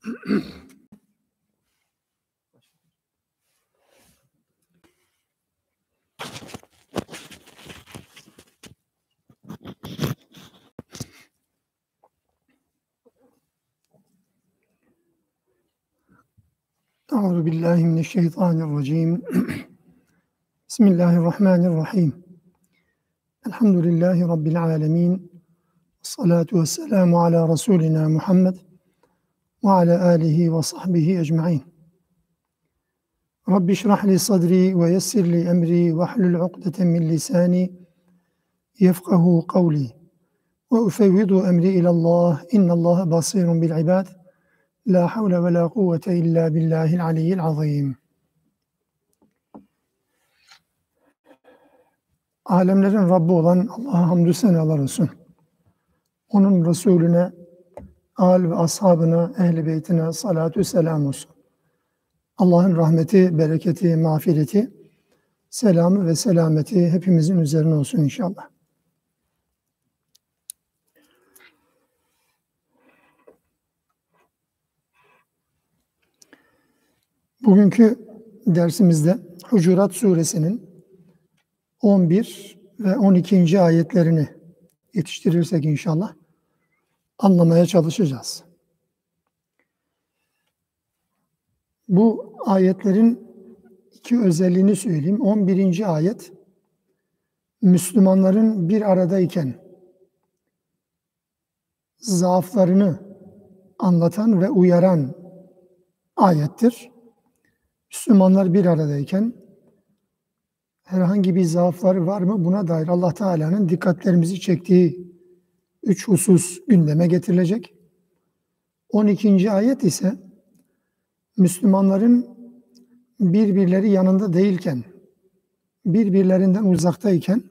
أعوذ بالله من الشيطان الرجيم. بسم الله الرحمن الرحيم. الحمد لله رب العالمين. والصلاة والسلام على رسولنا محمد ve ala alihi ve sahbihi ecmaîn. Rabbi şrah li sadri ve yessir li emri ve hlul ukdeten min lisani yefkahu kavli. Ve ufevvidu emri ilallah. İnnallâhe basirun bil ibad. La havle ve la kuvvete illa billahil aliyyil azim. Alemlerin Rabbi olan Allah'a hamdü senalar olsun. Onun Resulüne, al ve ashabına, ehli beytine salatü selam olsun. Allah'ın rahmeti, bereketi, mağfireti, selamı ve selameti hepimizin üzerine olsun inşallah. Bugünkü dersimizde Hucurat Suresinin 11 ve 12. ayetlerini yetiştirirsek inşallah anlamaya çalışacağız. Bu ayetlerin iki özelliğini söyleyeyim. 11. ayet Müslümanların bir aradayken zaaflarını anlatan ve uyaran ayettir. Müslümanlar bir aradayken herhangi bir zaafları var mı buna dair Allah Teala'nın dikkatlerimizi çektiği üç husus gündeme getirilecek. 12. ayet ise Müslümanların birbirleri yanında değilken, birbirlerinden uzaktayken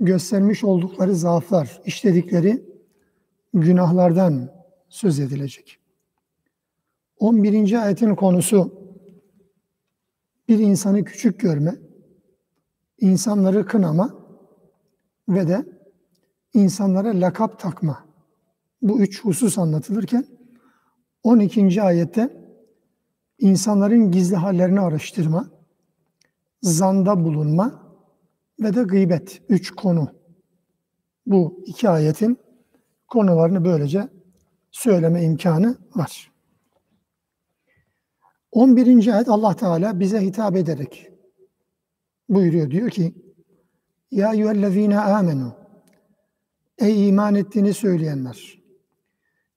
göstermiş oldukları zaaflar, işledikleri günahlardan söz edilecek. 11. ayetin konusu bir insanı küçük görme, insanları kınama ve de insanlara lakap takma. Bu üç husus anlatılırken 12. ayette insanların gizli hallerini araştırma, zanda bulunma ve de gıybet. Üç konu. Bu iki ayetin konularını böylece söyleme imkanı var. 11. ayet Allah Teala bize hitap ederek buyuruyor. Diyor ki Ya eyyühellezine amenu Ey iman ettiğini söyleyenler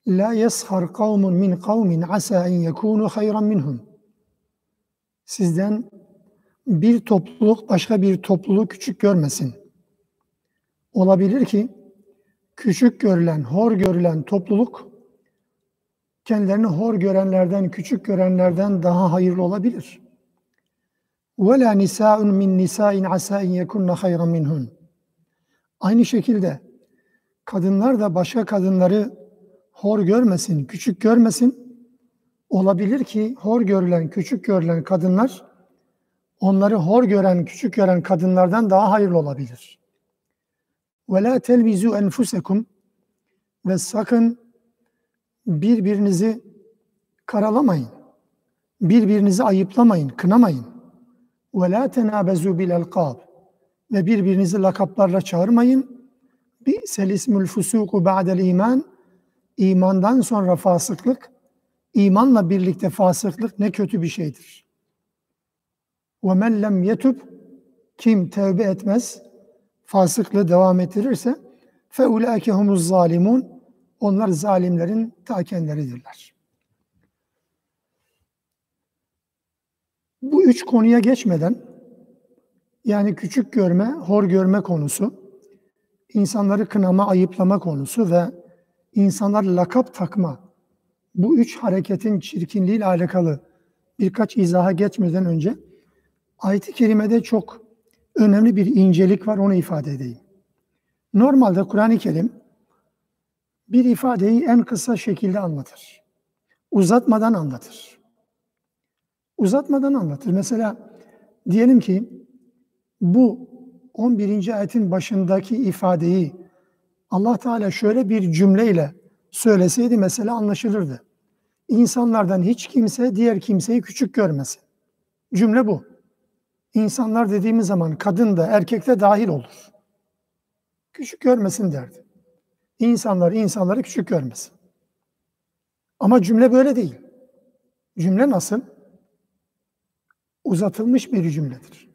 La yeshar kavmun min kavmin asa en yekunu hayran minhum Sizden bir topluluk başka bir topluluğu küçük görmesin. Olabilir ki küçük görülen, hor görülen topluluk kendilerini hor görenlerden, küçük görenlerden daha hayırlı olabilir. وَلَا نِسَاءٌ مِنْ نِسَاءٍ عَسَى اِنْ يَكُنَّ خَيْرًا مِنْهُنْ Aynı şekilde kadınlar da başka kadınları hor görmesin, küçük görmesin. Olabilir ki hor görülen, küçük görülen kadınlar onları hor gören, küçük gören kadınlardan daha hayırlı olabilir. Ve la telvizu enfusekum ve sakın birbirinizi karalamayın. Birbirinizi ayıplamayın, kınamayın. Ve la tenabezu bil ve birbirinizi lakaplarla çağırmayın Bi selismul fusuku ba'del iman. İmandan sonra fasıklık, imanla birlikte fasıklık ne kötü bir şeydir. Ve men lem yetub kim tevbe etmez, fasıklığı devam ettirirse fe ulaike humuz zalimun onlar zalimlerin ta kendileridirler. Bu üç konuya geçmeden yani küçük görme, hor görme konusu, insanları kınama, ayıplama konusu ve insanlar lakap takma bu üç hareketin çirkinliği ile alakalı birkaç izaha geçmeden önce ayet-i kerimede çok önemli bir incelik var onu ifade edeyim. Normalde Kur'an-ı Kerim bir ifadeyi en kısa şekilde anlatır. Uzatmadan anlatır. Uzatmadan anlatır. Mesela diyelim ki bu 11. ayetin başındaki ifadeyi Allah Teala şöyle bir cümleyle söyleseydi mesela anlaşılırdı. İnsanlardan hiç kimse diğer kimseyi küçük görmesin. Cümle bu. İnsanlar dediğimiz zaman kadın da erkek de dahil olur. Küçük görmesin derdi. İnsanlar insanları küçük görmesin. Ama cümle böyle değil. Cümle nasıl? Uzatılmış bir cümledir.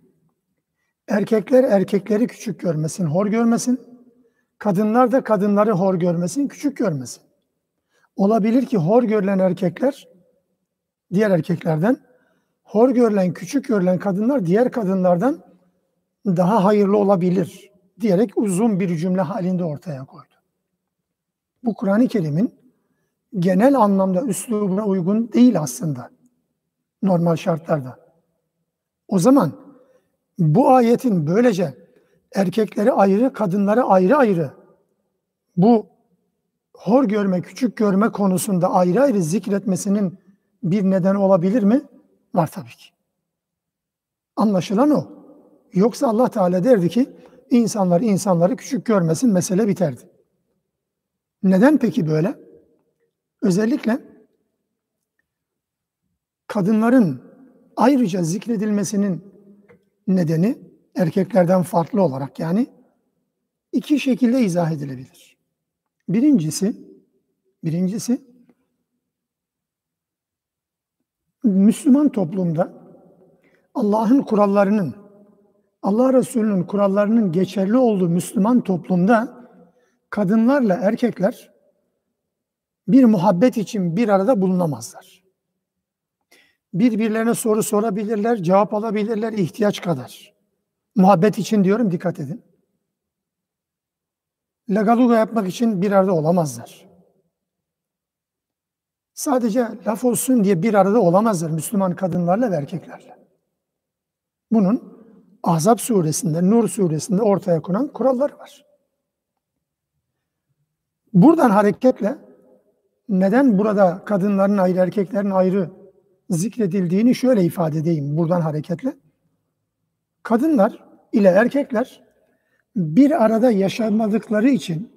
Erkekler erkekleri küçük görmesin, hor görmesin. Kadınlar da kadınları hor görmesin, küçük görmesin. Olabilir ki hor görülen erkekler diğer erkeklerden, hor görülen, küçük görülen kadınlar diğer kadınlardan daha hayırlı olabilir diyerek uzun bir cümle halinde ortaya koydu. Bu Kur'an-ı Kerim'in genel anlamda üslubuna uygun değil aslında normal şartlarda. O zaman bu ayetin böylece erkekleri ayrı, kadınları ayrı ayrı bu hor görme, küçük görme konusunda ayrı ayrı zikretmesinin bir neden olabilir mi? Var tabii ki. Anlaşılan o. Yoksa Allah Teala derdi ki insanlar insanları küçük görmesin, mesele biterdi. Neden peki böyle? Özellikle kadınların ayrıca zikredilmesinin nedeni erkeklerden farklı olarak yani iki şekilde izah edilebilir. Birincisi, birincisi Müslüman toplumda Allah'ın kurallarının, Allah Resulü'nün kurallarının geçerli olduğu Müslüman toplumda kadınlarla erkekler bir muhabbet için bir arada bulunamazlar. Birbirlerine soru sorabilirler, cevap alabilirler ihtiyaç kadar. Muhabbet için diyorum dikkat edin. Lagaluga yapmak için bir arada olamazlar. Sadece laf olsun diye bir arada olamazlar Müslüman kadınlarla ve erkeklerle. Bunun Ahzab suresinde, Nur suresinde ortaya konan kurallar var. Buradan hareketle neden burada kadınların ayrı, erkeklerin ayrı zikredildiğini şöyle ifade edeyim buradan hareketle. Kadınlar ile erkekler bir arada yaşamadıkları için,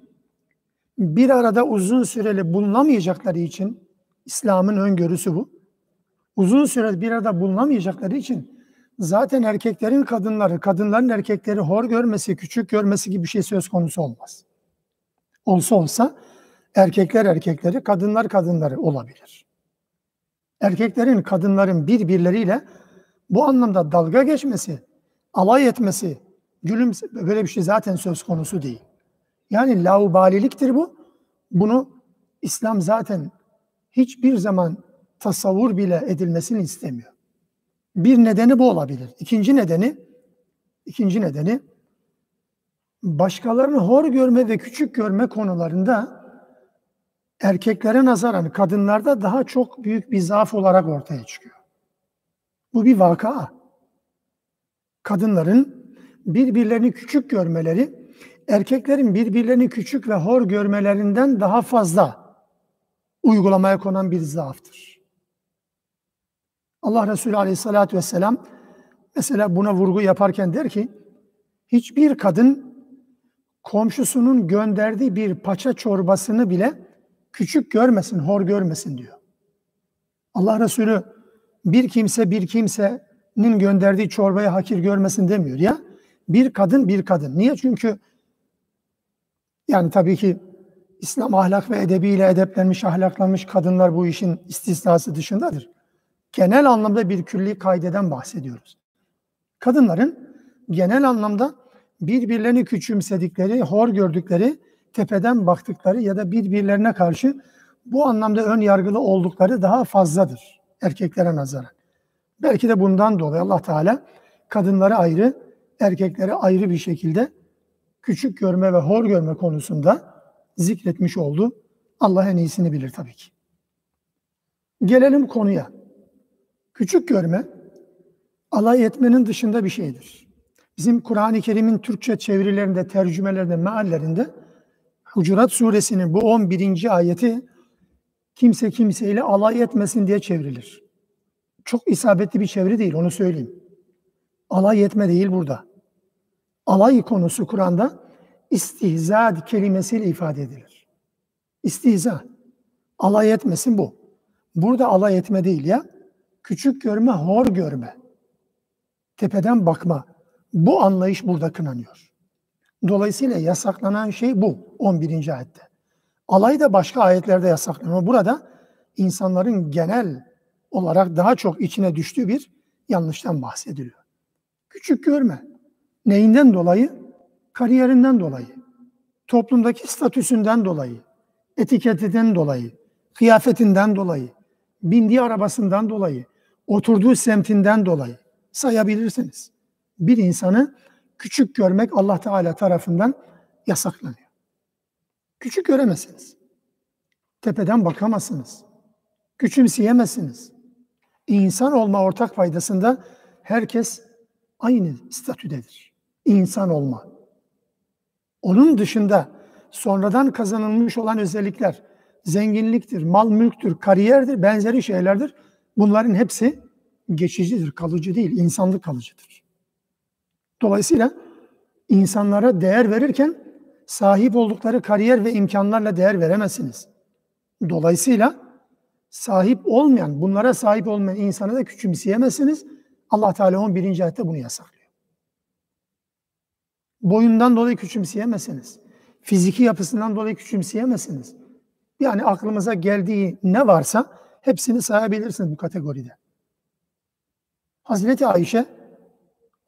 bir arada uzun süreli bulunamayacakları için, İslam'ın öngörüsü bu. Uzun süre bir arada bulunamayacakları için zaten erkeklerin kadınları, kadınların erkekleri hor görmesi, küçük görmesi gibi bir şey söz konusu olmaz. Olsa olsa erkekler erkekleri, kadınlar kadınları olabilir. Erkeklerin, kadınların birbirleriyle bu anlamda dalga geçmesi, alay etmesi, gülüm böyle bir şey zaten söz konusu değil. Yani laubaliliktir bu. Bunu İslam zaten hiçbir zaman tasavvur bile edilmesini istemiyor. Bir nedeni bu olabilir. İkinci nedeni ikinci nedeni başkalarını hor görme ve küçük görme konularında erkeklere nazaran kadınlarda daha çok büyük bir zaaf olarak ortaya çıkıyor. Bu bir vaka. Kadınların birbirlerini küçük görmeleri, erkeklerin birbirlerini küçük ve hor görmelerinden daha fazla uygulamaya konan bir zaaftır. Allah Resulü Aleyhisselatü Vesselam mesela buna vurgu yaparken der ki, hiçbir kadın komşusunun gönderdiği bir paça çorbasını bile küçük görmesin, hor görmesin diyor. Allah Resulü bir kimse bir kimsenin gönderdiği çorbayı hakir görmesin demiyor ya. Bir kadın bir kadın. Niye? Çünkü yani tabii ki İslam ahlak ve edebiyle edeplenmiş, ahlaklanmış kadınlar bu işin istisnası dışındadır. Genel anlamda bir külli kaideden bahsediyoruz. Kadınların genel anlamda birbirlerini küçümsedikleri, hor gördükleri, tepeden baktıkları ya da birbirlerine karşı bu anlamda ön yargılı oldukları daha fazladır erkeklere nazaran. Belki de bundan dolayı Allah Teala kadınları ayrı, erkekleri ayrı bir şekilde küçük görme ve hor görme konusunda zikretmiş oldu. Allah en iyisini bilir tabii ki. Gelelim konuya. Küçük görme, alay etmenin dışında bir şeydir. Bizim Kur'an-ı Kerim'in Türkçe çevirilerinde, tercümelerinde, meallerinde Hucurat suresinin bu 11. ayeti kimse kimseyle alay etmesin diye çevrilir. Çok isabetli bir çeviri değil, onu söyleyeyim. Alay etme değil burada. Alay konusu Kur'an'da istihza kelimesiyle ifade edilir. İstihza. Alay etmesin bu. Burada alay etme değil ya. Küçük görme, hor görme. Tepeden bakma. Bu anlayış burada kınanıyor. Dolayısıyla yasaklanan şey bu 11. ayette. Alay da başka ayetlerde yasaklanıyor. Burada insanların genel olarak daha çok içine düştüğü bir yanlıştan bahsediliyor. Küçük görme. Neyinden dolayı? Kariyerinden dolayı. Toplumdaki statüsünden dolayı. Etiketinden dolayı. Kıyafetinden dolayı. Bindiği arabasından dolayı. Oturduğu semtinden dolayı. Sayabilirsiniz. Bir insanı küçük görmek Allah Teala tarafından yasaklanıyor. Küçük göremezsiniz. Tepeden bakamazsınız. Küçümseyemezsiniz. İnsan olma ortak faydasında herkes aynı statüdedir. İnsan olma. Onun dışında sonradan kazanılmış olan özellikler zenginliktir, mal mülktür, kariyerdir, benzeri şeylerdir. Bunların hepsi geçicidir, kalıcı değil, insanlık kalıcıdır. Dolayısıyla insanlara değer verirken sahip oldukları kariyer ve imkanlarla değer veremezsiniz. Dolayısıyla sahip olmayan, bunlara sahip olmayan insanı da küçümseyemezsiniz. Allah Teala 11. ayette bunu yasaklıyor. Boyundan dolayı küçümseyemezsiniz. Fiziki yapısından dolayı küçümseyemezsiniz. Yani aklımıza geldiği ne varsa hepsini sayabilirsiniz bu kategoride. Hazreti Ayşe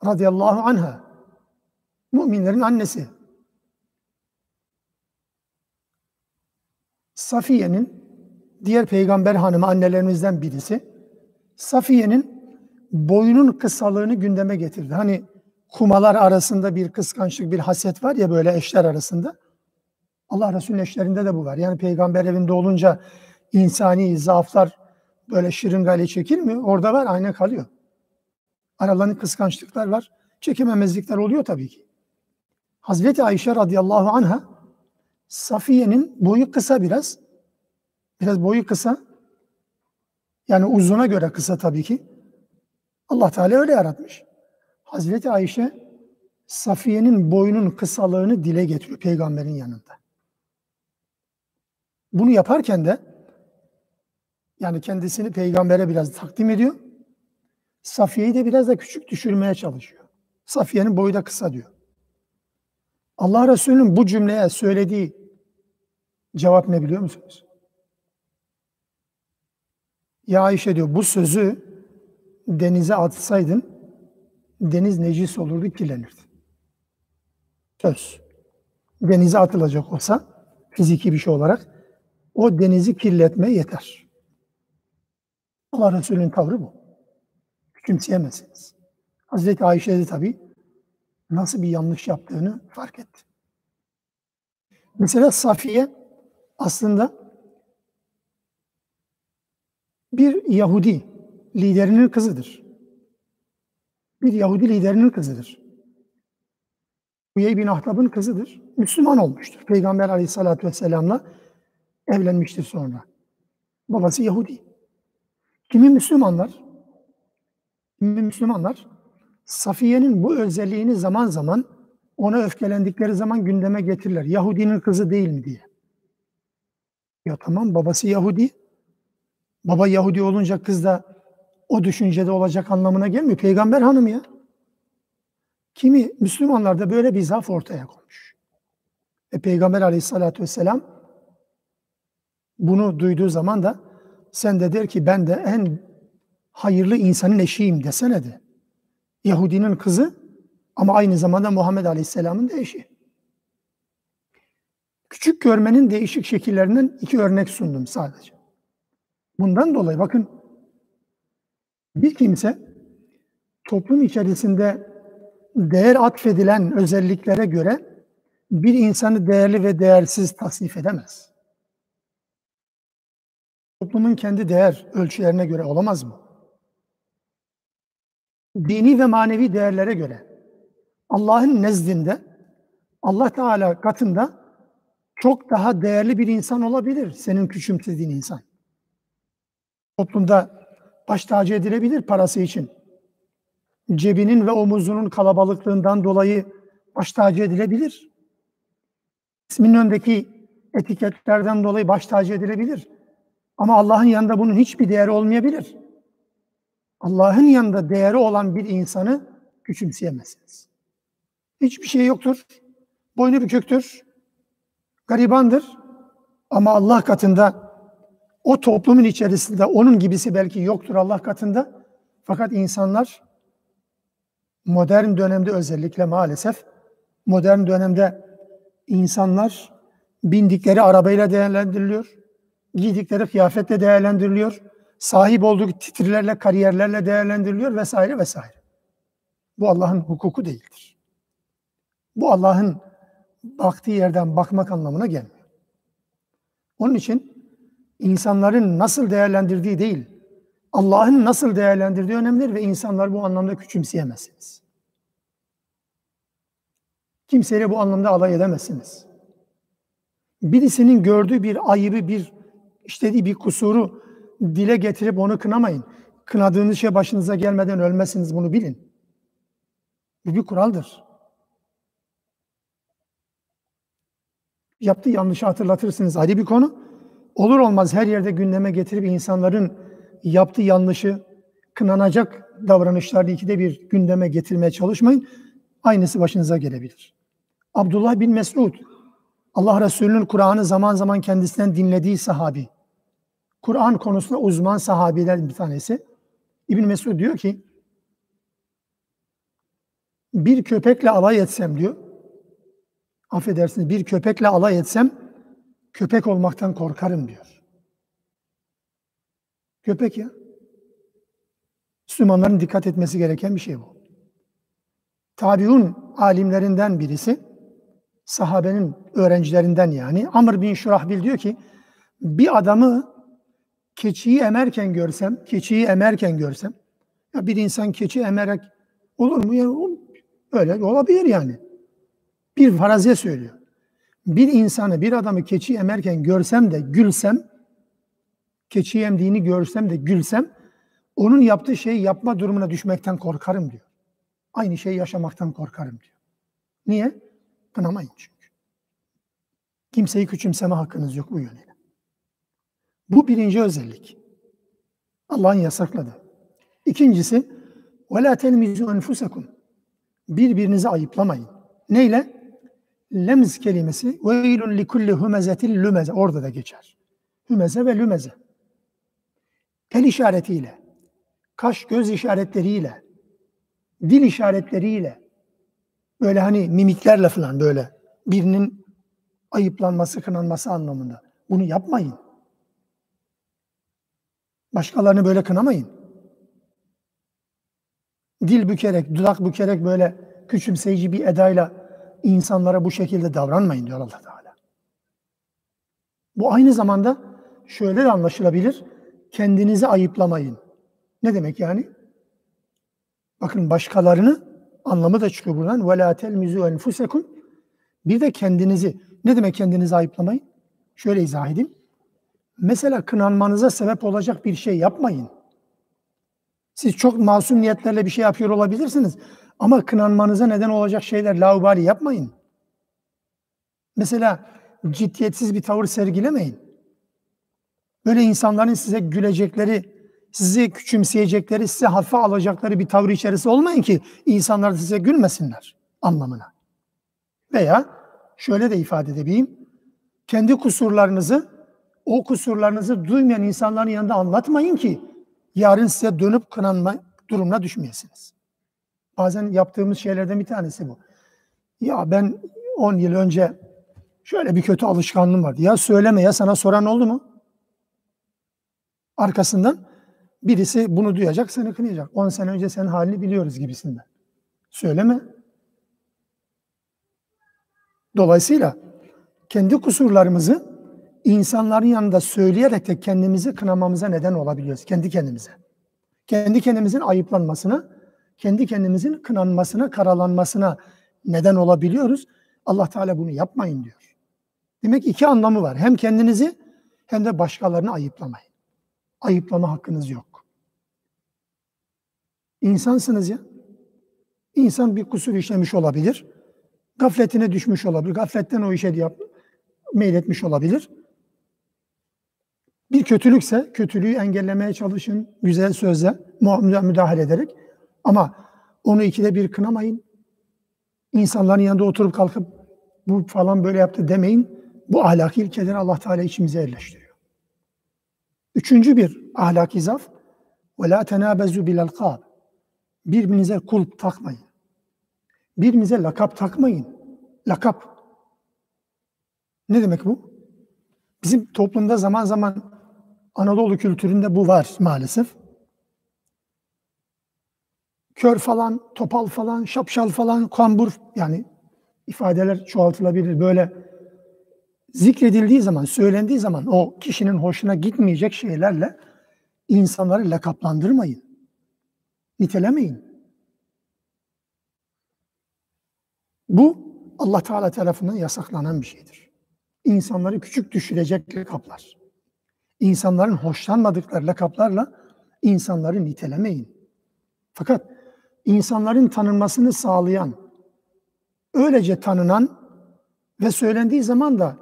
radıyallahu anha müminlerin annesi. Safiye'nin diğer peygamber hanımı annelerimizden birisi. Safiye'nin boyunun kısalığını gündeme getirdi. Hani kumalar arasında bir kıskançlık, bir haset var ya böyle eşler arasında. Allah Resulü'nün eşlerinde de bu var. Yani peygamber evinde olunca insani zaaflar böyle şırıngayla çekilmiyor. Orada var, aynen kalıyor. Aralarında kıskançlıklar var. Çekememezlikler oluyor tabii ki. Hazreti Ayşe radıyallahu anha Safiye'nin boyu kısa biraz. Biraz boyu kısa. Yani uzuna göre kısa tabii ki. Allah Teala öyle yaratmış. Hazreti Ayşe Safiye'nin boyunun kısalığını dile getiriyor peygamberin yanında. Bunu yaparken de yani kendisini peygambere biraz takdim ediyor. Safiye'yi de biraz da küçük düşürmeye çalışıyor. Safiye'nin boyu da kısa diyor. Allah Resulü'nün bu cümleye söylediği cevap ne biliyor musunuz? Ya Ayşe diyor bu sözü denize atsaydın deniz necis olurdu, kirlenirdi. Söz. Denize atılacak olsa fiziki bir şey olarak o denizi kirletmeye yeter. Allah Resulü'nün tavrı bu. Küçümseyemezsiniz. Hazreti Ayşe de tabii nasıl bir yanlış yaptığını fark etti. Mesela Safiye aslında bir Yahudi liderinin kızıdır. Bir Yahudi liderinin kızıdır. Üyey bin Ahtab'ın kızıdır. Müslüman olmuştur. Peygamber aleyhissalatü vesselamla evlenmiştir sonra. Babası Yahudi. Kimi Müslümanlar, kimi Müslümanlar Safiye'nin bu özelliğini zaman zaman ona öfkelendikleri zaman gündeme getirirler. Yahudinin kızı değil mi diye. Ya tamam babası Yahudi. Baba Yahudi olunca kız da o düşüncede olacak anlamına gelmiyor. Peygamber hanım ya. Kimi Müslümanlar da böyle bir zaf ortaya koymuş. E, Peygamber aleyhissalatü vesselam bunu duyduğu zaman da sen de der ki ben de en hayırlı insanın eşiyim desene de. Yahudinin kızı ama aynı zamanda Muhammed Aleyhisselam'ın da eşi. Küçük görmenin değişik şekillerinden iki örnek sundum sadece. Bundan dolayı bakın bir kimse toplum içerisinde değer atfedilen özelliklere göre bir insanı değerli ve değersiz tasnif edemez. Toplumun kendi değer ölçülerine göre olamaz mı? Dini ve manevi değerlere göre Allah'ın nezdinde Allah Teala katında çok daha değerli bir insan olabilir senin küçümsediğin insan. Toplumda baş tacı edilebilir parası için. Cebinin ve omuzunun kalabalıklığından dolayı baş tacı edilebilir. İsminin öndeki etiketlerden dolayı baş tacı edilebilir. Ama Allah'ın yanında bunun hiçbir değeri olmayabilir. Allah'ın yanında değeri olan bir insanı küçümseyemezsiniz. Hiçbir şey yoktur. Boynu büküktür. Garibandır. Ama Allah katında o toplumun içerisinde onun gibisi belki yoktur Allah katında. Fakat insanlar modern dönemde özellikle maalesef modern dönemde insanlar bindikleri arabayla değerlendiriliyor. Giydikleri kıyafetle değerlendiriliyor. Sahip olduğu titrilerle, kariyerlerle değerlendiriliyor vesaire vesaire. Bu Allah'ın hukuku değildir. Bu Allah'ın baktığı yerden bakmak anlamına gelmiyor. Onun için insanların nasıl değerlendirdiği değil, Allah'ın nasıl değerlendirdiği önemlidir ve insanlar bu anlamda küçümseyemezsiniz. Kimseyle bu anlamda alay edemezsiniz. Birisinin gördüğü bir ayıbı, bir işlediği bir kusuru dile getirip onu kınamayın. Kınadığınız şey başınıza gelmeden ölmezsiniz bunu bilin. Bu bir kuraldır. Yaptığı yanlışı hatırlatırsınız ayrı bir konu. Olur olmaz her yerde gündeme getirip insanların yaptığı yanlışı kınanacak davranışlarda ikide bir gündeme getirmeye çalışmayın. Aynısı başınıza gelebilir. Abdullah bin Mesud, Allah Resulü'nün Kur'an'ı zaman zaman kendisinden dinlediği sahabi. Kur'an konusunda uzman sahabiler bir tanesi. İbn Mesud diyor ki, bir köpekle alay etsem diyor, affedersiniz bir köpekle alay etsem, köpek olmaktan korkarım diyor. Köpek ya. Müslümanların dikkat etmesi gereken bir şey bu. Tabiun alimlerinden birisi, sahabenin öğrencilerinden yani, Amr bin Şurahbil diyor ki, bir adamı keçiyi emerken görsem, keçiyi emerken görsem, ya bir insan keçi emerek olur mu? Yani öyle olabilir yani. Bir faraziye söylüyor. Bir insanı, bir adamı keçi emerken görsem de gülsem, keçi emdiğini görsem de gülsem, onun yaptığı şeyi yapma durumuna düşmekten korkarım diyor. Aynı şeyi yaşamaktan korkarım diyor. Niye? Kınamayın çünkü. Kimseyi küçümseme hakkınız yok bu yönüyle. Bu birinci özellik. Allah'ın yasakladı. İkincisi, وَلَا تَلْمِزُوا أَنْفُسَكُمْ Birbirinizi ayıplamayın. Neyle? Lemz kelimesi وَاِلٌ لِكُلِّ هُمَزَةٍ lümeze Orada da geçer. Hümeze ve lümeze. El işaretiyle, kaş göz işaretleriyle, dil işaretleriyle, böyle hani mimiklerle falan böyle birinin ayıplanması, kınanması anlamında. Bunu yapmayın. Başkalarını böyle kınamayın. Dil bükerek, dudak bükerek böyle küçümseyici bir edayla insanlara bu şekilde davranmayın diyor Allah Teala. Bu aynı zamanda şöyle de anlaşılabilir. Kendinizi ayıplamayın. Ne demek yani? Bakın başkalarını anlamı da çıkıyor buradan. وَلَا تَلْمِزُوا اَنْفُسَكُمْ Bir de kendinizi. Ne demek kendinizi ayıplamayın? Şöyle izah edeyim. Mesela kınanmanıza sebep olacak bir şey yapmayın. Siz çok masum niyetlerle bir şey yapıyor olabilirsiniz. Ama kınanmanıza neden olacak şeyler laubali yapmayın. Mesela ciddiyetsiz bir tavır sergilemeyin. Böyle insanların size gülecekleri, sizi küçümseyecekleri, size hafife alacakları bir tavır içerisinde olmayın ki insanlar size gülmesinler anlamına. Veya şöyle de ifade edebileyim. Kendi kusurlarınızı, o kusurlarınızı duymayan insanların yanında anlatmayın ki yarın size dönüp kınanma durumuna düşmeyesiniz. Bazen yaptığımız şeylerden bir tanesi bu. Ya ben 10 yıl önce şöyle bir kötü alışkanlığım vardı. Ya söyleme ya sana soran oldu mu? Arkasından birisi bunu duyacak seni kınayacak. 10 sene önce senin halini biliyoruz gibisinden. Söyleme. Dolayısıyla kendi kusurlarımızı insanların yanında söyleyerek de kendimizi kınamamıza neden olabiliyoruz. Kendi kendimize. Kendi kendimizin ayıplanmasına kendi kendimizin kınanmasına, karalanmasına neden olabiliyoruz. Allah Teala bunu yapmayın diyor. Demek iki anlamı var. Hem kendinizi hem de başkalarını ayıplamayın. Ayıplama hakkınız yok. İnsansınız ya. İnsan bir kusur işlemiş olabilir. Gafletine düşmüş olabilir. Gafletten o işe yap, meyletmiş olabilir. Bir kötülükse kötülüğü engellemeye çalışın güzel sözle müdahale ederek ama onu ikide bir kınamayın. İnsanların yanında oturup kalkıp bu falan böyle yaptı demeyin. Bu ahlaki ilkeleri Allah Teala içimize yerleştiriyor. Üçüncü bir ahlaki zaf tenabezu bil alqab. Birbirinize kulp takmayın. Birbirinize lakap takmayın. Lakap. Ne demek bu? Bizim toplumda zaman zaman Anadolu kültüründe bu var maalesef. Kör falan, topal falan, şapşal falan, kambur yani ifadeler çoğaltılabilir. Böyle zikredildiği zaman, söylendiği zaman o kişinin hoşuna gitmeyecek şeylerle insanları lakaplandırmayın. Nitelemeyin. Bu Allah Teala tarafından yasaklanan bir şeydir. İnsanları küçük düşürecek lakaplar. İnsanların hoşlanmadıkları lakaplarla insanları nitelemeyin. Fakat insanların tanınmasını sağlayan, öylece tanınan ve söylendiği zaman da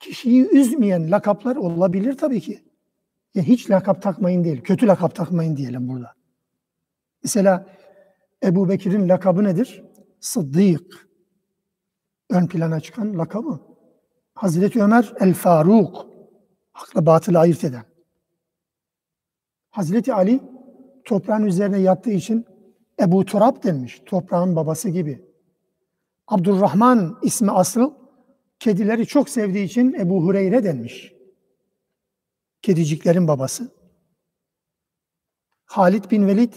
kişiyi üzmeyen lakaplar olabilir tabii ki. Ya hiç lakap takmayın değil, kötü lakap takmayın diyelim burada. Mesela Ebu Bekir'in lakabı nedir? Sıddık. Ön plana çıkan lakabı. Hazreti Ömer El Faruk. Hakla batılı ayırt eden. Hazreti Ali toprağın üzerine yattığı için Ebu Turab denmiş. Toprağın babası gibi. Abdurrahman ismi asıl kedileri çok sevdiği için Ebu Hureyre denmiş. Kediciklerin babası. Halid bin Velid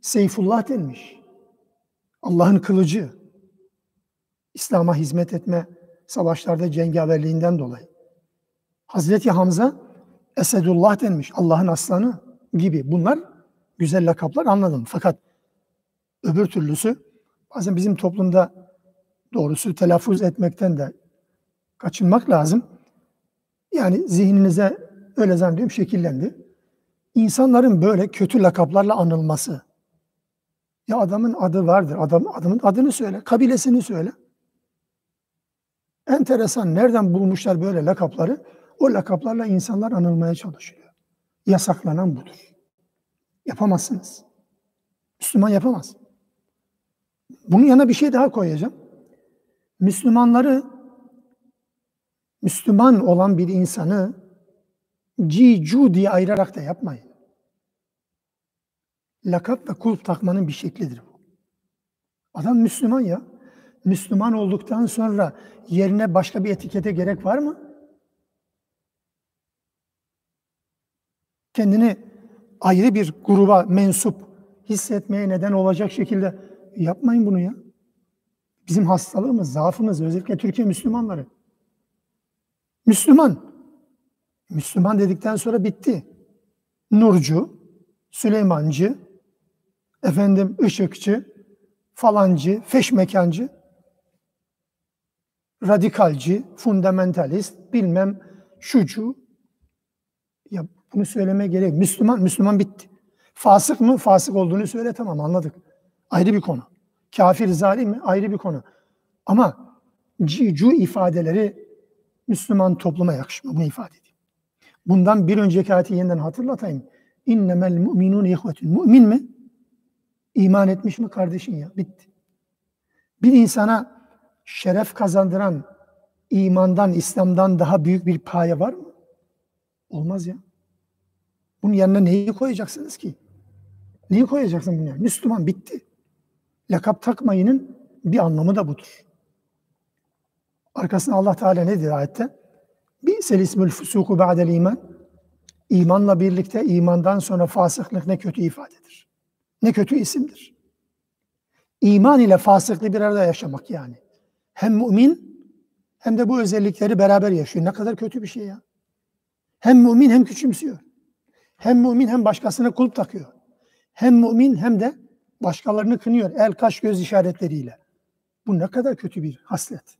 Seyfullah denmiş. Allah'ın kılıcı. İslam'a hizmet etme savaşlarda cengaverliğinden dolayı. Hazreti Hamza Esedullah denmiş. Allah'ın aslanı gibi. Bunlar güzel lakaplar anladım. Fakat öbür türlüsü bazen bizim toplumda doğrusu telaffuz etmekten de kaçınmak lazım. Yani zihninize öyle zannediyorum şekillendi. İnsanların böyle kötü lakaplarla anılması. Ya adamın adı vardır. Adam, adamın adını söyle, kabilesini söyle. Enteresan. Nereden bulmuşlar böyle lakapları? O lakaplarla insanlar anılmaya çalışıyor. Yasaklanan budur. Yapamazsınız. Müslüman yapamaz. Bunun yanına bir şey daha koyacağım. Müslümanları, Müslüman olan bir insanı cicu diye ayırarak da yapmayın. Lakap ve kulp takmanın bir şeklidir bu. Adam Müslüman ya. Müslüman olduktan sonra yerine başka bir etikete gerek var mı? Kendini ayrı bir gruba mensup hissetmeye neden olacak şekilde yapmayın bunu ya. Bizim hastalığımız, zaafımız özellikle Türkiye Müslümanları. Müslüman. Müslüman dedikten sonra bitti. Nurcu, Süleymancı, efendim ışıkçı, falancı, feşmekancı, radikalci, fundamentalist, bilmem şucu. Ya bunu söyleme gerek. Müslüman, Müslüman bitti. Fasık mı? Fasık olduğunu söyle tamam anladık. Ayrı bir konu. Kafir, zalim mi? Ayrı bir konu. Ama cicu ifadeleri Müslüman topluma yakışmıyor. Bunu ifade edeyim. Bundan bir önceki ayeti yeniden hatırlatayım. İnnemel mu'minun ihvetun. Mümin mi? İman etmiş mi kardeşin ya? Bitti. Bir insana şeref kazandıran imandan, İslam'dan daha büyük bir paye var mı? Olmaz ya. Bunun yanına neyi koyacaksınız ki? Neyi koyacaksın bunun yanına? Müslüman bitti. Lakap takmayının bir anlamı da budur. Arkasında Allah Teala ne diyor ayette? Bir selismül fusuku ba'del iman. İmanla birlikte imandan sonra fasıklık ne kötü ifadedir. Ne kötü isimdir. İman ile fasıklığı bir arada yaşamak yani. Hem mümin hem de bu özellikleri beraber yaşıyor. Ne kadar kötü bir şey ya. Hem mümin hem küçümsüyor. Hem mümin hem başkasına kulp takıyor. Hem mümin hem de başkalarını kınıyor. El, kaş, göz işaretleriyle. Bu ne kadar kötü bir haslet.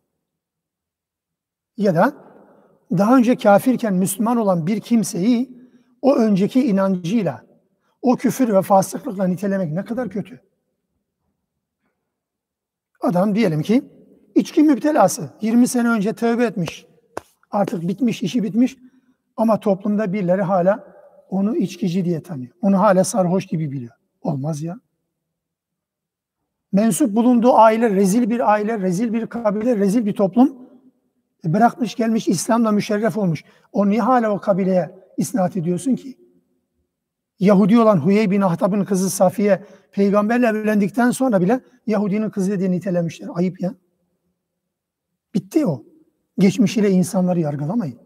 Ya da daha önce kafirken Müslüman olan bir kimseyi o önceki inancıyla, o küfür ve fasıklıkla nitelemek ne kadar kötü. Adam diyelim ki içki müptelası. 20 sene önce tövbe etmiş. Artık bitmiş, işi bitmiş. Ama toplumda birileri hala onu içkici diye tanıyor. Onu hala sarhoş gibi biliyor. Olmaz ya. Mensup bulunduğu aile rezil bir aile, rezil bir kabile, rezil bir toplum. E bırakmış gelmiş İslam'la müşerref olmuş. O niye hala o kabileye isnat ediyorsun ki? Yahudi olan Huyey bin Ahtab'ın kızı Safiye peygamberle evlendikten sonra bile Yahudinin kızı diye nitelemişler. Ayıp ya. Bitti o. Geçmişiyle insanları yargılamayın.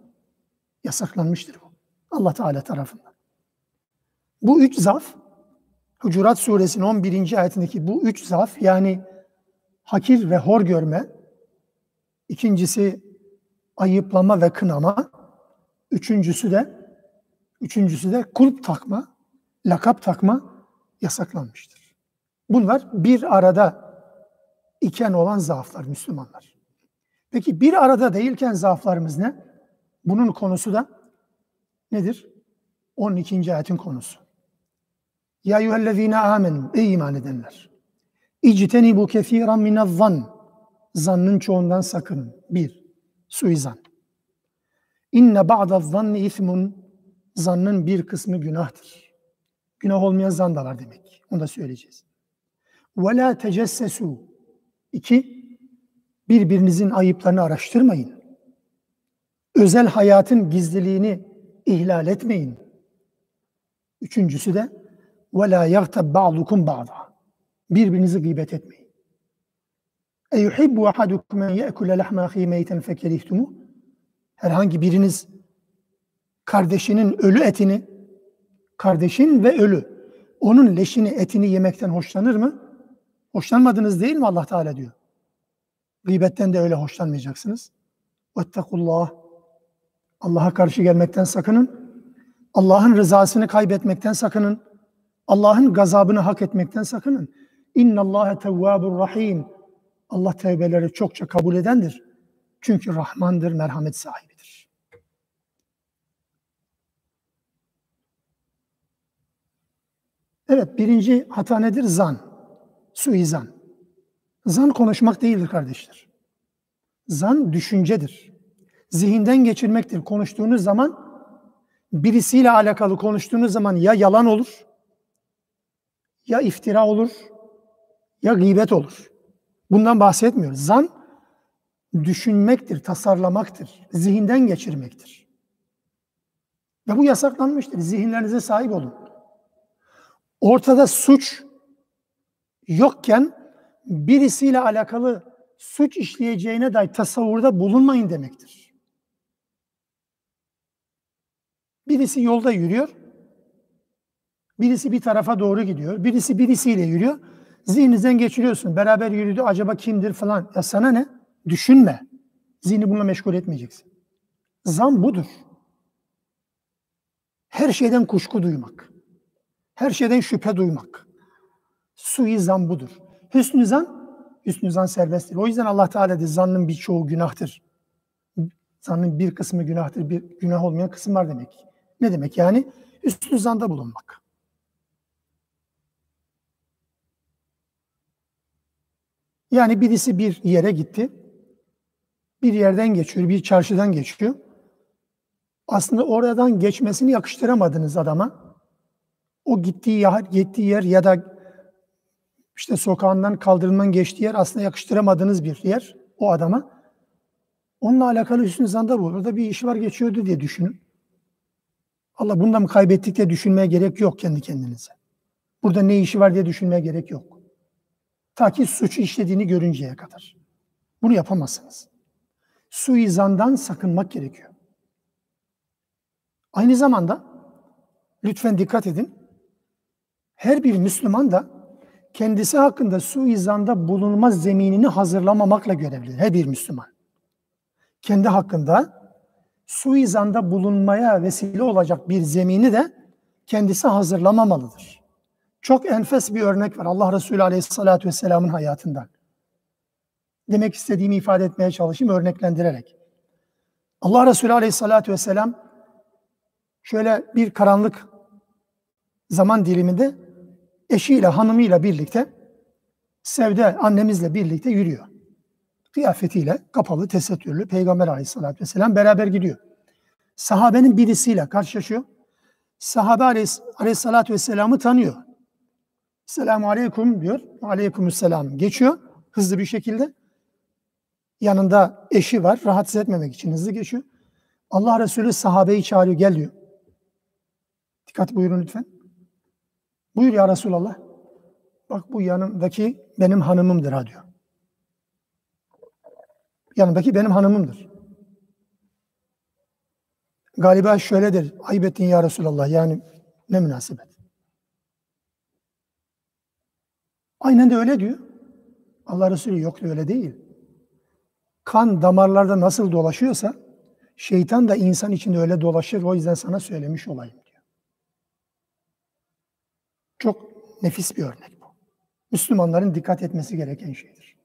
Yasaklanmıştır bu. Allah Teala tarafından. Bu üç zaf, Hucurat suresinin 11. ayetindeki bu üç zaf yani hakir ve hor görme, ikincisi ayıplama ve kınama, üçüncüsü de üçüncüsü de kulp takma, lakap takma yasaklanmıştır. Bunlar bir arada iken olan zaaflar Müslümanlar. Peki bir arada değilken zaaflarımız ne? Bunun konusu da nedir? 12. ayetin konusu. Ya eyyühellezine amenu ey iman edenler. İctenibu kethiran minezzan. Zannın çoğundan sakının. Bir, suizan. İnne ba'da zanni ismun. Zannın bir kısmı günahtır. Günah olmayan zan da var demek. Onu da söyleyeceğiz. Ve la tecessesu. İki, birbirinizin ayıplarını araştırmayın. Özel hayatın gizliliğini ihlal etmeyin. Üçüncüsü de ve la yagtab ba'dukum ba'da. Birbirinizi gıybet etmeyin. E yuhibbu ahadukum en ye'kule lahma ahi meyten fekerihtumu. Herhangi biriniz kardeşinin ölü etini, kardeşin ve ölü, onun leşini, etini yemekten hoşlanır mı? Hoşlanmadınız değil mi Allah Teala diyor. Gıybetten de öyle hoşlanmayacaksınız. Vettakullah. Allah'a karşı gelmekten sakının. Allah'ın rızasını kaybetmekten sakının. Allah'ın gazabını hak etmekten sakının. İnna Allahe tevvabur rahim. Allah tevbeleri çokça kabul edendir. Çünkü Rahmandır, merhamet sahibidir. Evet, birinci hata nedir? Zan. Suizan. Zan konuşmak değildir kardeşler. Zan düşüncedir. Zihinden geçirmektir. Konuştuğunuz zaman birisiyle alakalı konuştuğunuz zaman ya yalan olur ya iftira olur ya gıybet olur. Bundan bahsetmiyoruz. Zan düşünmektir, tasarlamaktır, zihinden geçirmektir. Ve bu yasaklanmıştır. Zihinlerinize sahip olun. Ortada suç yokken birisiyle alakalı suç işleyeceğine dair tasavvurda bulunmayın demektir. Birisi yolda yürüyor, Birisi bir tarafa doğru gidiyor. Birisi birisiyle yürüyor. Zihninizden geçiriyorsun. Beraber yürüdü. Acaba kimdir falan. Ya sana ne? Düşünme. Zihni bununla meşgul etmeyeceksin. Zan budur. Her şeyden kuşku duymak. Her şeyden şüphe duymak. Suizan budur. Hüsnü zan, hüsnü zan serbesttir. O yüzden Allah Teala de zannın birçoğu günahtır. Zannın bir kısmı günahtır, bir günah olmayan kısım var demek. Ne demek yani? Hüsnü zanda bulunmak. Yani birisi bir yere gitti. Bir yerden geçiyor, bir çarşıdan geçiyor. Aslında oradan geçmesini yakıştıramadınız adama. O gittiği yer, gittiği yer ya da işte sokağından kaldırımdan geçtiği yer aslında yakıştıramadığınız bir yer o adama. Onunla alakalı hüsnü zanda bu. Orada bir iş var geçiyordu diye düşünün. Allah bundan kaybettik diye düşünmeye gerek yok kendi kendinize. Burada ne işi var diye düşünmeye gerek yok. Ta ki suçu işlediğini görünceye kadar. Bunu yapamazsınız. Suizandan sakınmak gerekiyor. Aynı zamanda lütfen dikkat edin. Her bir Müslüman da kendisi hakkında suizanda bulunma zeminini hazırlamamakla görevlidir. Her bir Müslüman. Kendi hakkında suizanda bulunmaya vesile olacak bir zemini de kendisi hazırlamamalıdır. Çok enfes bir örnek var Allah Resulü Aleyhisselatü Vesselam'ın hayatından. Demek istediğimi ifade etmeye çalışayım örneklendirerek. Allah Resulü Aleyhisselatü Vesselam şöyle bir karanlık zaman diliminde eşiyle, hanımıyla birlikte Sevde annemizle birlikte yürüyor. Kıyafetiyle kapalı, tesettürlü Peygamber Aleyhisselatü Vesselam beraber gidiyor. sahabenin birisiyle karşılaşıyor. Sahabe aleyhis, aleyhissalatü vesselam'ı tanıyor. Selamun aleyküm diyor. Aleykümselam geçiyor hızlı bir şekilde. Yanında eşi var. Rahatsız etmemek için hızlı geçiyor. Allah Resulü sahabeyi çağırıyor. Gel diyor. Dikkat buyurun lütfen. Buyur ya Resulallah. Bak bu yanımdaki benim hanımımdır ha diyor. Yanımdaki benim hanımımdır. Galiba şöyledir. Ayıp ettin ya Resulallah. Yani ne münasebet. Aynen de öyle diyor. Allah Resulü yok öyle değil. Kan damarlarda nasıl dolaşıyorsa şeytan da insan içinde öyle dolaşır. O yüzden sana söylemiş olayım diyor. Çok nefis bir örnek bu. Müslümanların dikkat etmesi gereken şeydir.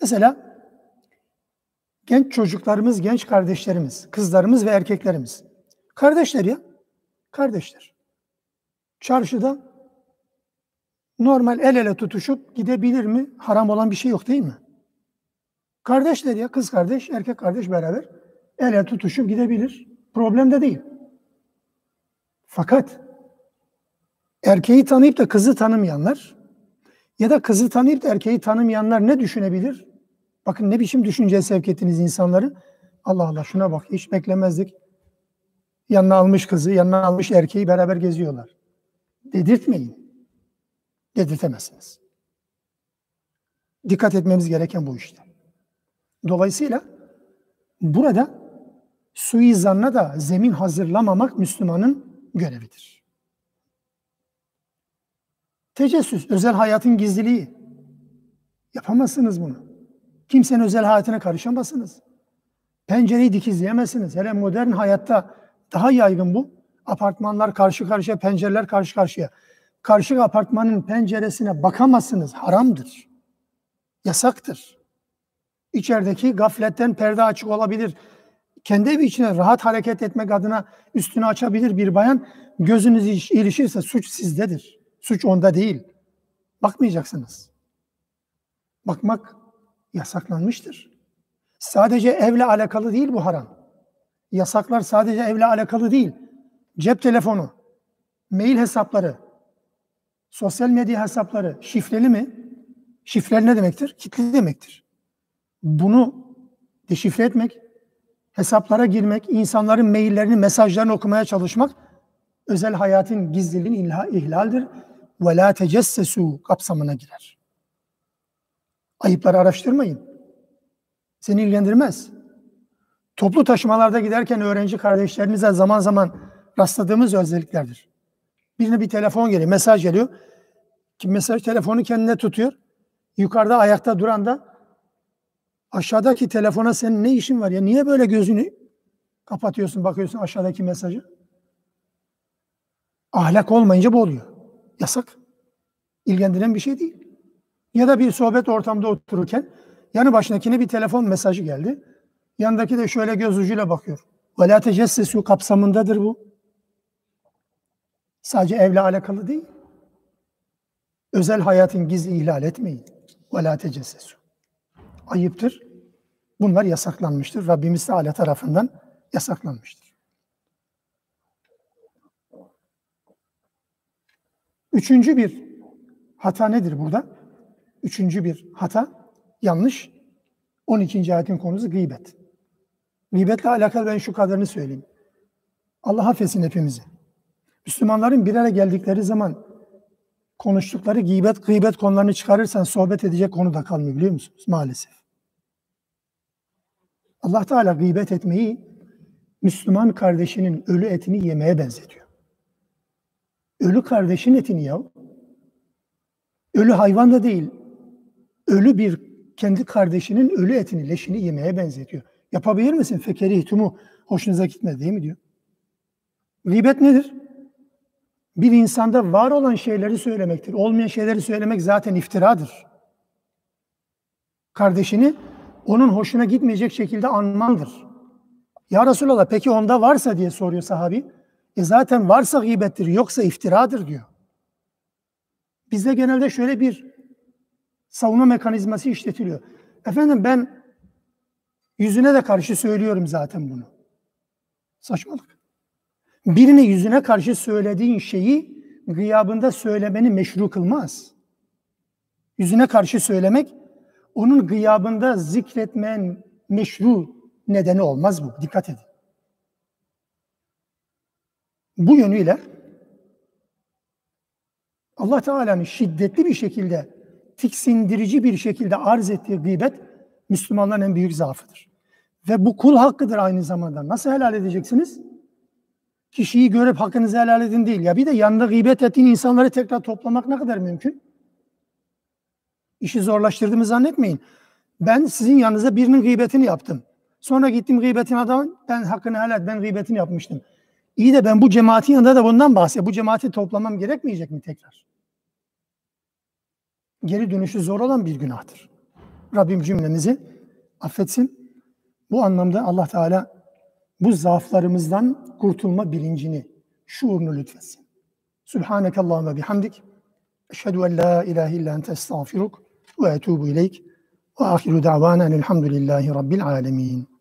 Mesela genç çocuklarımız, genç kardeşlerimiz, kızlarımız ve erkeklerimiz. Kardeşler ya, kardeşler. Çarşıda normal el ele tutuşup gidebilir mi? Haram olan bir şey yok değil mi? Kardeşler ya kız kardeş, erkek kardeş beraber el ele tutuşup gidebilir. Problem de değil. Fakat erkeği tanıyıp da kızı tanımayanlar ya da kızı tanıyıp da erkeği tanımayanlar ne düşünebilir? Bakın ne biçim düşünceye sevk ettiniz insanları. Allah Allah şuna bak hiç beklemezdik. Yanına almış kızı, yanına almış erkeği beraber geziyorlar. Dedirtmeyin dedirtemezsiniz. Dikkat etmemiz gereken bu işte. Dolayısıyla burada suizanla da zemin hazırlamamak Müslümanın görevidir. Tecessüs, özel hayatın gizliliği. Yapamazsınız bunu. Kimsenin özel hayatına karışamazsınız. Pencereyi dikizleyemezsiniz. Hele modern hayatta daha yaygın bu. Apartmanlar karşı karşıya, pencereler karşı karşıya karşı apartmanın penceresine bakamazsınız. Haramdır. Yasaktır. İçerideki gafletten perde açık olabilir. Kendi evi içine rahat hareket etmek adına üstünü açabilir bir bayan. Gözünüz ilişirse suç sizdedir. Suç onda değil. Bakmayacaksınız. Bakmak yasaklanmıştır. Sadece evle alakalı değil bu haram. Yasaklar sadece evle alakalı değil. Cep telefonu, mail hesapları, sosyal medya hesapları şifreli mi? Şifreli ne demektir? Kitli demektir. Bunu deşifre etmek, hesaplara girmek, insanların maillerini, mesajlarını okumaya çalışmak özel hayatın gizliliğinin ihlaldir. Ve la tecessesu kapsamına girer. Ayıpları araştırmayın. Seni ilgilendirmez. Toplu taşımalarda giderken öğrenci kardeşlerinize zaman zaman rastladığımız özelliklerdir. Birine bir telefon geliyor, mesaj geliyor. Kim mesaj telefonu kendine tutuyor. Yukarıda ayakta duran da aşağıdaki telefona senin ne işin var ya? Niye böyle gözünü kapatıyorsun, bakıyorsun aşağıdaki mesajı? Ahlak olmayınca bu oluyor. Yasak. İlgilendiren bir şey değil. Ya da bir sohbet ortamda otururken yanı başındakine bir telefon mesajı geldi. Yanındaki de şöyle göz ucuyla bakıyor. Vela tecessüsü kapsamındadır bu. Sadece evle alakalı değil. Özel hayatın gizli ihlal etmeyin. Ve la. Ayıptır. Bunlar yasaklanmıştır. Rabbimiz Teala tarafından yasaklanmıştır. Üçüncü bir hata nedir burada? Üçüncü bir hata, yanlış. 12. ayetin konusu gıybet. Gıybetle alakalı ben şu kadarını söyleyeyim. Allah affetsin hepimizi. Müslümanların bir araya geldikleri zaman konuştukları gıybet, gıybet konularını çıkarırsan sohbet edecek konu da kalmıyor biliyor musunuz? Maalesef. Allah Teala gıybet etmeyi Müslüman kardeşinin ölü etini yemeye benzetiyor. Ölü kardeşin etini ya. Ölü hayvan da değil. Ölü bir kendi kardeşinin ölü etini, leşini yemeye benzetiyor. Yapabilir misin? Fekeri hitumu hoşunuza gitmedi değil mi diyor. Gıybet nedir? Bir insanda var olan şeyleri söylemektir. Olmayan şeyleri söylemek zaten iftiradır. Kardeşini onun hoşuna gitmeyecek şekilde anmandır. Ya Resulallah peki onda varsa diye soruyor sahabi. E zaten varsa gıybettir yoksa iftiradır diyor. Bizde genelde şöyle bir savunma mekanizması işletiliyor. Efendim ben yüzüne de karşı söylüyorum zaten bunu. Saçmalık. Birine yüzüne karşı söylediğin şeyi gıyabında söylemeni meşru kılmaz. Yüzüne karşı söylemek onun gıyabında zikretmen meşru nedeni olmaz bu. Dikkat edin. Bu yönüyle Allah Teala'nın şiddetli bir şekilde, tiksindirici bir şekilde arz ettiği gıybet Müslümanların en büyük zaafıdır. Ve bu kul hakkıdır aynı zamanda. Nasıl helal edeceksiniz? Kişiyi görüp hakkınızı helal edin değil. Ya bir de yanında gıybet ettiğin insanları tekrar toplamak ne kadar mümkün? İşi zorlaştırdığımı zannetmeyin. Ben sizin yanınıza birinin gıybetini yaptım. Sonra gittim gıybetin adamın ben hakkını helal ben gıybetini yapmıştım. İyi de ben bu cemaatin yanında da bundan bahsediyorum. Bu cemaati toplamam gerekmeyecek mi tekrar? Geri dönüşü zor olan bir günahtır. Rabbim cümlemizi affetsin. Bu anlamda Allah Teala bu zaaflarımızdan kurtulma bilincini, şuurunu lütfetsin. Subhaneke Allahümme bihamdik. Eşhedü en la ilahe illa ente estağfiruk ve etubu ileyk. Ve ahiru da'vana elhamdülillahi rabbil alemin.